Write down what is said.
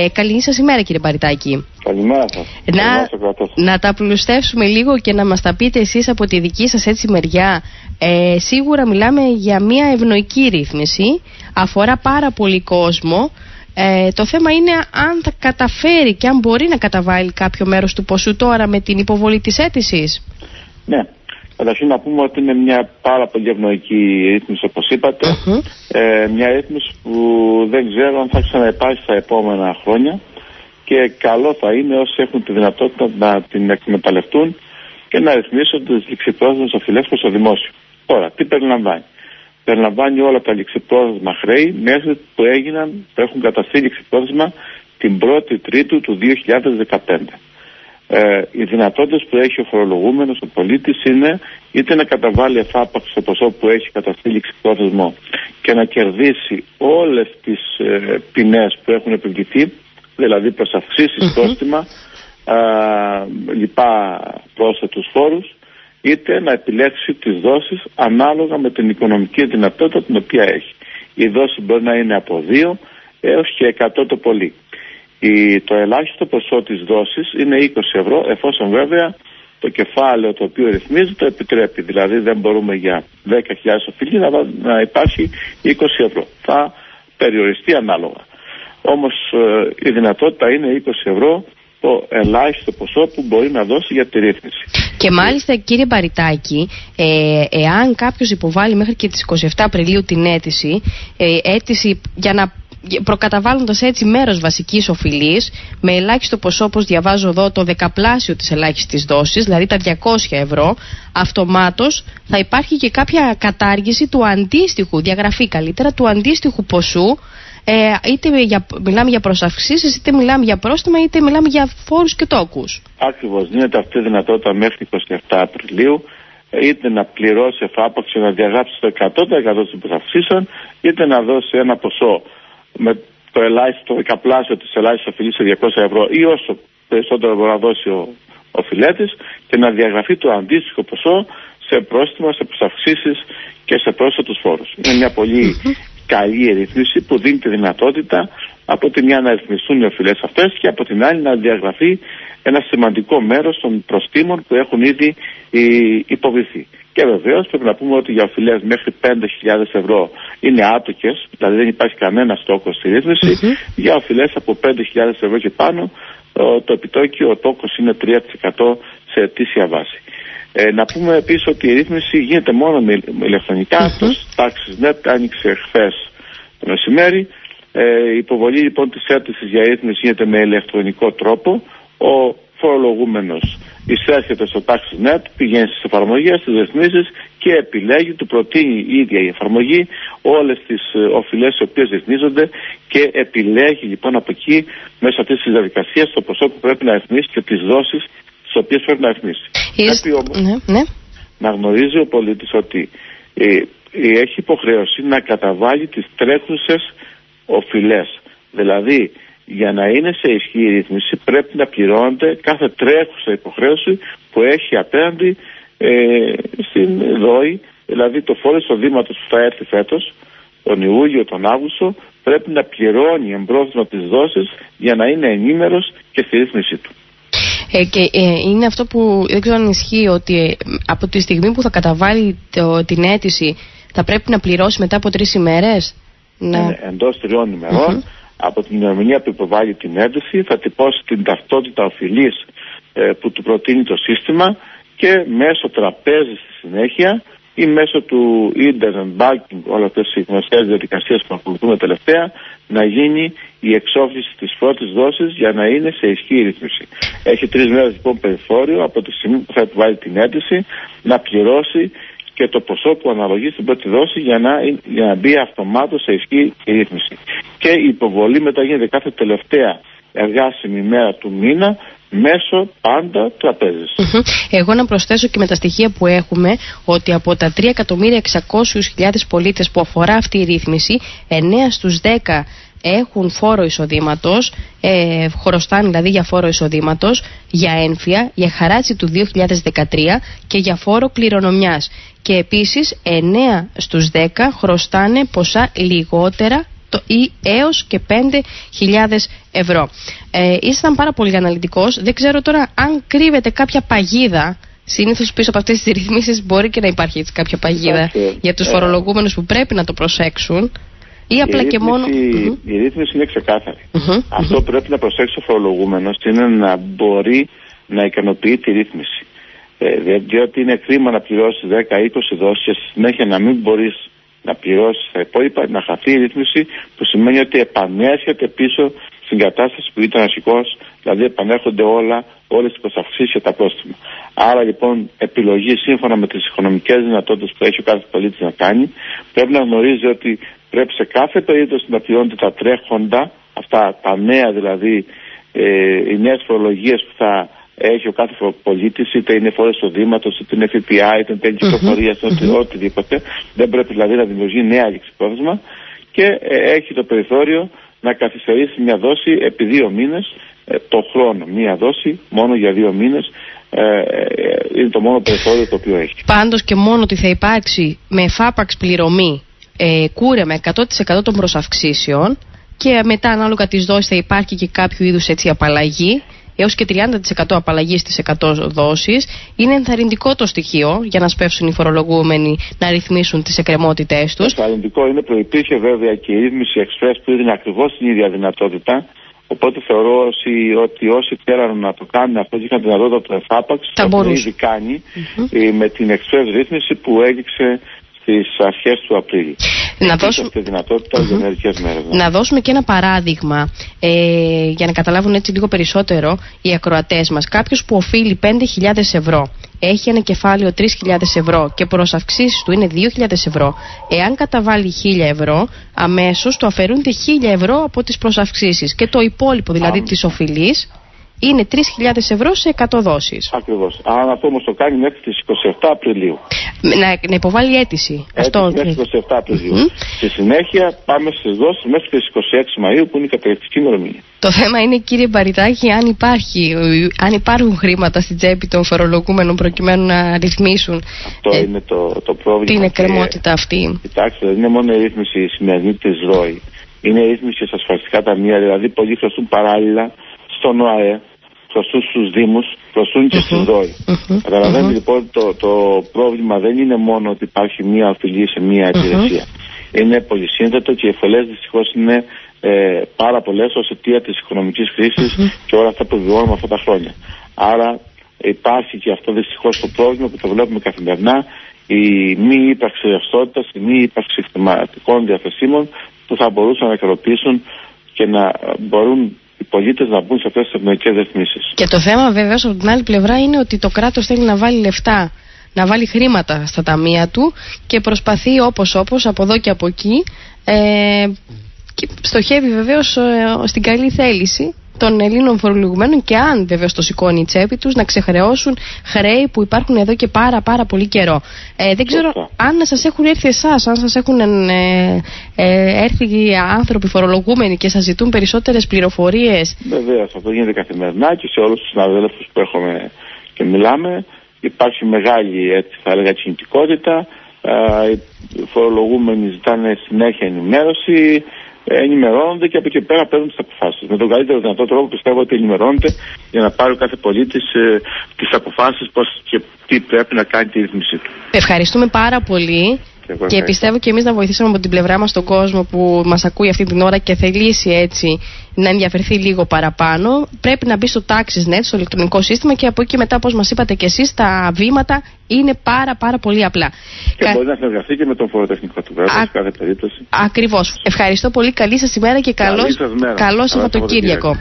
Ε, καλή σας ημέρα κύριε Παριτάκη. Καλημέρα σας. Να, να τα πλουστεύσουμε λίγο και να μας τα πείτε εσείς από τη δική σας έτσι μεριά. Ε, σίγουρα μιλάμε για μια ευνοϊκή ρύθμιση, αφορά πάρα πολύ κόσμο. Ε, το θέμα είναι αν θα καταφέρει και αν μπορεί να καταβάλει κάποιο μέρος του ποσού τώρα με την υποβολή της αίτησης. Ναι. Καταρχήν να πούμε ότι είναι μια πάρα πολύ ευνοϊκή ρύθμιση όπως Ε, μια ρύθμιση που δεν ξέρω αν θα ξαναυπάρχει στα επόμενα χρόνια και καλό θα είναι όσοι έχουν τη δυνατότητα να την εκμεταλλευτούν και να ρυθμίσουν τι ληξιπρόθεσμε οφειλέ προ το δημόσιο. Τώρα, τι περιλαμβάνει; Περιλαμβάνει όλα τα ληξιπρόθεσμα χρέη μέχρι που έγιναν, που έχουν καταστεί ληξιπρόθεσμα την 1η Τρίτου του 2015. Ε, οι δυνατότητες που έχει ο φορολογούμενος, ο πολίτης, είναι είτε να καταβάλει εφάπαξ το ποσό που έχει καταστήλει ληξιπρόθεσμο και να κερδίσει όλες τις ε, ποινές που έχουν επιβληθεί δηλαδή προς αυξήσεις πρόστιμα, λοιπά πρόσθετους φόρους, είτε να επιλέξει τις δόσεις ανάλογα με την οικονομική δυνατότητα την οποία έχει. Η δόση μπορεί να είναι από 2 έως και 100 το πολύ. Η, το ελάχιστο ποσό της δόσης είναι 20 ευρώ εφόσον βέβαια το κεφάλαιο το οποίο ρυθμίζει το επιτρέπει. Δηλαδή δεν μπορούμε για 10.000 οφείλει να, να υπάρχει 20 ευρώ. Θα περιοριστεί ανάλογα. Όμως ε, η δυνατότητα είναι 20 ευρώ το ελάχιστο ποσό που μπορεί να δώσει για τη ρύθμιση. Και μάλιστα κύριε Μπαριτάκη, ε, εάν κάποιος υποβάλει μέχρι και τις 27 Απριλίου την αίτηση, ε, αίτηση για να προκαταβάλλοντας έτσι μέρος βασικής οφειλής με ελάχιστο ποσό όπως διαβάζω εδώ το δεκαπλάσιο της ελάχιστης δόσης δηλαδή τα 200 ευρώ αυτομάτως θα υπάρχει και κάποια κατάργηση του αντίστοιχου διαγραφή καλύτερα του αντίστοιχου ποσού ε, είτε για, μιλάμε για προσαυξήσεις, είτε μιλάμε για πρόστιμα, είτε μιλάμε για φόρους και τόκους. Ακριβώς, δίνεται αυτή η δυνατότητα μέχρι 27 Απριλίου, είτε να πληρώσει εφάπαξ και να διαγράψει το 100% των προσαυξήσεων, είτε να δώσει ένα ποσό με το ελάχιστο δεκαπλάσιο της ελάχιστης οφειλής σε 200 ευρώ ή όσο περισσότερο μπορεί να δώσει ο, ο φιλέτης και να διαγραφεί το αντίστοιχο ποσό σε πρόστιμα, σε προσαυξήσεις και σε πρόσθετους φόρους. Είναι μια πολύ καλή ρύθμιση που δίνει τη δυνατότητα από τη μια να ρυθμιστούν οι οφειλές αυτές και από την άλλη να διαγραφεί ένα σημαντικό μέρος των προστήμων που έχουν ήδη ε, υποβληθεί. Και βεβαίως πρέπει να πούμε ότι για οφειλέ μέχρι 5.000 ευρώ είναι άτοκες, δηλαδή δεν υπάρχει κανένα στόχος στη ρύθμιση. Για οφειλέ από 5.000 ευρώ και πάνω το επιτόκιο, ο τόκος είναι 3% σε ετήσια βάση. Ε, να πούμε επίσης ότι η ρύθμιση γίνεται μόνο με ηλεκτρονικά. Mm-hmm. Το TaxisNet άνοιξε χθες το μεσημέρι. Ε, η υποβολή λοιπόν της αίτησης για ρύθμιση γίνεται με ηλεκτρονικό τρόπο. Ο φορολογούμενος εισέρχεται στο TaxisNet, πηγαίνει στις εφαρμογές, στις ρυθμίσεις και επιλέγει, του προτείνει η ίδια η εφαρμογή όλες τις ε, οφειλές οι οποίες ρυθμίζονται και επιλέγει λοιπόν από εκεί μέσω αυτής της διαδικασίας το ποσό που πρέπει να ρυθμίσει και τις δόσεις τι οποίες πρέπει να ρυθμίσει. Πρέπει όμως ναι, ναι. να γνωρίζει ο πολίτης ότι ε, ε, έχει υποχρέωση να καταβάλει τις τρέχουσες οφειλές. Δηλαδή, για να είναι σε ισχύ η ρύθμιση πρέπει να πληρώνεται κάθε τρέχουσα υποχρέωση που έχει απέναντι ε, στην ΔΟΗ, δηλαδή το φόρο εισοδήματος που θα έρθει φέτος, τον Ιούλιο, τον Αύγουστο, πρέπει να πληρώνει εμπρόθεσμα τις δόσεις για να είναι ενήμερος και στη ρύθμιση του. Ε, και ε, είναι αυτό που δεν ξέρω αν ισχύει ότι ε, από τη στιγμή που θα καταβάλει το, την αίτηση θα πρέπει να πληρώσει μετά από τρεις ημέρες. Να... Ναι, Εντός τριών από την ημερομηνία που υποβάλλει την αίτηση θα τυπώσει την ταυτότητα οφειλής ε, που του προτείνει το σύστημα και μέσω τραπέζι στη συνέχεια ή μέσω του internet banking, όλα αυτές οι γνωστές διαδικασίες που ακολουθούμε τελευταία, να γίνει η εξόφληση της πρώτης δόσης για να είναι σε ισχύ η ρύθμιση. Έχει τρεις μέρες λοιπόν περιθώριο από τη στιγμή που θα επιβάλλει την αίτηση να πληρώσει και το ποσό που αναλογεί στην πρώτη δόση για να, για να μπει αυτομάτως σε ισχύ η ρύθμιση. Και η υποβολή μετά γίνεται κάθε τελευταία εργάσιμη μέρα του μήνα μέσω πάντα τραπέζης. Εγώ να προσθέσω και με τα στοιχεία που έχουμε ότι από τα 3.600.000 πολίτες που αφορά αυτή η ρύθμιση 9 στους 10 έχουν φόρο εισοδήματος, ε, χρωστάνε δηλαδή για φόρο εισοδήματος, για ένφια, για χαράτσι του 2013 και για φόρο κληρονομιάς. Και επίσης 9 στους 10 χρωστάνε ποσά λιγότερα το, ή έως και 5.000 ευρώ. Ε, ήσταν πάρα πολύ αναλυτικός. Δεν ξέρω τώρα αν κρύβεται κάποια παγίδα Συνήθως πίσω από αυτές τις ρυθμίσεις μπορεί και να υπάρχει έτσι κάποια παγίδα για τους ε, φορολογούμενους που πρέπει να το προσέξουν. Ή απλά και μόνο. Η ρύθμιση είναι ξεκάθαρη. Αυτό που πρέπει να προσέξει ο φορολογούμενος είναι να μπορεί να ικανοποιεί τη ρύθμιση. Ε, διότι είναι κρίμα να πληρώσεις 10-20 δόσεις και στη συνέχεια να μην μπορείς να πληρώσεις τα υπόλοιπα, να χαθεί η ρύθμιση, που σημαίνει ότι επανέρχεται πίσω στην κατάσταση που ήταν αρχικώ, δηλαδή επανέρχονται όλα, όλες τις προσαυξήσει και τα πρόστιμα. Άρα λοιπόν, επιλογή σύμφωνα με τις οικονομικές δυνατότητες που έχει ο κάθε πολίτης να κάνει, πρέπει να γνωρίζει ότι πρέπει σε κάθε περίπτωση να πληρώνεται τα τρέχοντα, αυτά τα νέα δηλαδή, ε, οι νέες φορολογίες που θα έχει ο κάθε πολίτης, είτε είναι φόρε οδήματο, είτε είναι ΦΠΑ, είτε είναι τέλη κυκλοφορία, mm-hmm. οτιδήποτε. Δεν πρέπει δηλαδή να δημιουργεί νέα ληξιπρόθεσμα και ε, έχει το περιθώριο να καθυστερήσει μια δόση επί δύο μήνες ε, το χρόνο. Μια δόση μόνο για δύο μήνες ε, είναι το μόνο περιθώριο το οποίο έχει. Πάντως και μόνο ότι θα υπάρξει με εφάπαξ πληρωμή ε, κούρεμα 100% των προσαυξήσεων και μετά ανάλογα τις δόσεις θα υπάρχει και κάποιο είδους έτσι απαλλαγή έως και 30% απαλλαγής στις 100 δόσεις είναι ενθαρρυντικό το στοιχείο για να σπεύσουν οι φορολογούμενοι να ρυθμίσουν τις εκκρεμότητές τους. Ενθαρρυντικό είναι που υπήρχε βέβαια και η ρύθμιση Express που έδινε ακριβώς την ίδια δυνατότητα Οπότε θεωρώ ότι, ότι όσοι θέλουν να το κάνουν αυτό και είχαν την αδότα του εφάπαξ, θα το ήδη κάνει mm-hmm. με την express ρύθμιση που έδειξε στις αρχές του Απρίλη. Να, δώσουμε... δυνατότητα για μερικές μέρες, ναι. να δώσουμε και ένα παράδειγμα ε, για να καταλάβουν έτσι λίγο περισσότερο οι ακροατές μας. Κάποιος που οφείλει 5.000 ευρώ έχει ένα κεφάλαιο 3.000 ευρώ και προς αυξήσεις του είναι 2.000 ευρώ, εάν καταβάλει 1.000 ευρώ, αμέσως του αφαιρούνται 1.000 ευρώ από τις προσαυξήσει. Και το υπόλοιπο δηλαδή της οφειλής είναι 3.000 ευρώ σε 100 δόσεις. Ακριβώς. Αν αυτό όμως το κάνει μέχρι τις 27 Απριλίου. Να, να υποβάλει αίτηση. αυτό μέχρι τις 27 Απριλίου. Στη συνέχεια πάμε στις δόσεις μέχρι τις 26 Μαου που είναι η καταληκτική ημερομηνία. Το θέμα είναι, κύριε Μπαριτάκη, αν, υπάρχει, αν υπάρχουν χρήματα στην τσέπη των φορολογούμενων προκειμένου να ρυθμίσουν. Αυτό ε, είναι το, το πρόβλημα. Την εκκρεμότητα αυτή. Κοιτάξτε, δεν είναι μόνο η ρύθμιση η σημερινή της ΡΟΗ. Είναι η ρύθμιση στα ασφαλιστικά ταμεία. Δηλαδή, πολλοί χρωστούν παράλληλα στον ΟΑΕ, προστούν στους Δήμους, προστούν και στην ΔΟΗ. Καταλαβαίνετε λοιπόν το, το πρόβλημα δεν είναι μόνο ότι υπάρχει μία οφειλή σε μία υπηρεσία. Είναι πολυσύνθετο και οι εφελές δυστυχώς είναι ε, πάρα πολλές ως αιτία της οικονομικής κρίσης και όλα αυτά που βιώνουμε αυτά τα χρόνια. Άρα υπάρχει και αυτό δυστυχώς το πρόβλημα που το βλέπουμε καθημερινά, η μη ύπαρξη ρευστότητας, η μη ύπαρξη χρηματικών διαθεσίμων που θα μπορούσαν να ικανοποιήσουν και να μπορούν οι πολίτες να μπουν σε αυτές τις ευνοϊκέ ρυθμίσεις. Και το θέμα βέβαια από την άλλη πλευρά είναι ότι το κράτος θέλει να βάλει λεφτά, να βάλει χρήματα στα ταμεία του και προσπαθεί όπως όπως από εδώ και από εκεί. Ε, και στοχεύει βεβαίως ε, στην καλή θέληση των Ελλήνων φορολογουμένων και αν βέβαια το σηκώνει η τσέπη τους να ξεχρεώσουν χρέη που υπάρχουν εδώ και πάρα πάρα πολύ καιρό. Ε, δεν ξέρω αν σας έχουν έρθει εσάς, αν σας έχουν ε, ε, έρθει άνθρωποι φορολογούμενοι και σας ζητούν περισσότερες πληροφορίες. Βεβαίως, αυτό γίνεται καθημερινά και σε όλους τους συναδέλφους που έχουμε και μιλάμε. Υπάρχει μεγάλη έτσι, θα έλεγα, κινητικότητα. Ε, οι φορολογούμενοι ζητάνε συνέχεια ενημέρωση ενημερώνονται και από εκεί πέρα παίρνουν τις αποφάσεις. Με τον καλύτερο δυνατό τρόπο πιστεύω ότι ενημερώνεται για να πάρει ο κάθε πολίτη ε, τις αποφάσεις πώς και τι πρέπει να κάνει τη ρύθμιση του. Ευχαριστούμε πάρα πολύ. Και πιστεύω και εμείς να βοηθήσουμε από την πλευρά μας τον κόσμο που μας ακούει αυτή την ώρα και θελήσει έτσι να ενδιαφερθεί λίγο παραπάνω. Πρέπει να μπει στο TaxisNet, στο ηλεκτρονικό σύστημα και από εκεί μετά, όπως μας είπατε και εσείς, τα βήματα είναι πάρα πάρα πολύ απλά. Και Κα... μπορεί να συνεργαστεί και με τον φοροτεχνικό του βέβαια, σε κάθε περίπτωση. Ακριβώς. Ευχαριστώ πολύ. Καλή σας ημέρα και καλό Σαββατοκύριακο.